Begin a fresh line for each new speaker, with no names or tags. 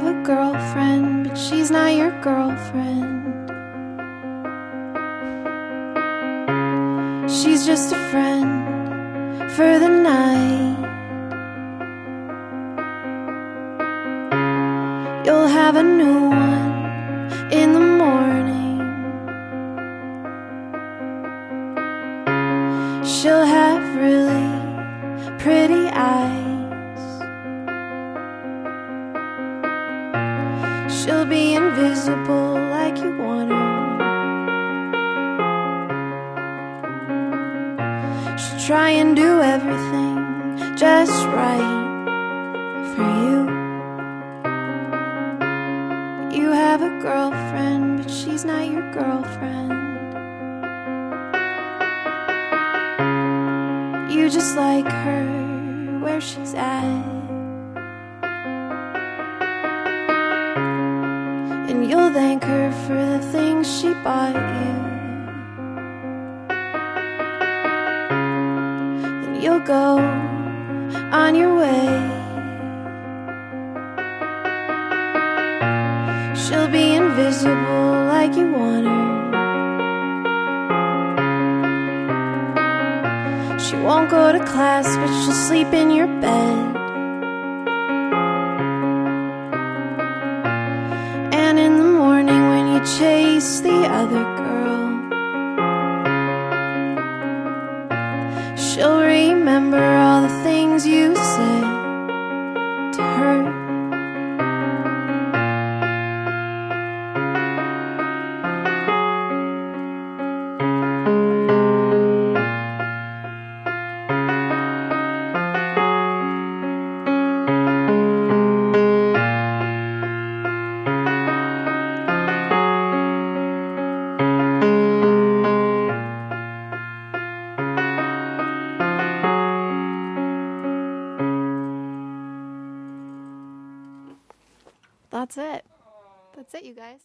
have a girlfriend, but she's not your girlfriend. She's just a friend for the night. You'll have a new one in the morning. She'll have really pretty eyes. She'll be invisible like you want her. She'll try and do everything just right for you. You have a girlfriend, but she's not your girlfriend. You just like her where she's at. And you'll thank her for the things she bought you. And you'll go on your way. She'll be invisible like you want her. She won't go to class, but she'll sleep in your bed. Chase the other girl, she'll remember all the things you said to her. That's it. That's it, you guys.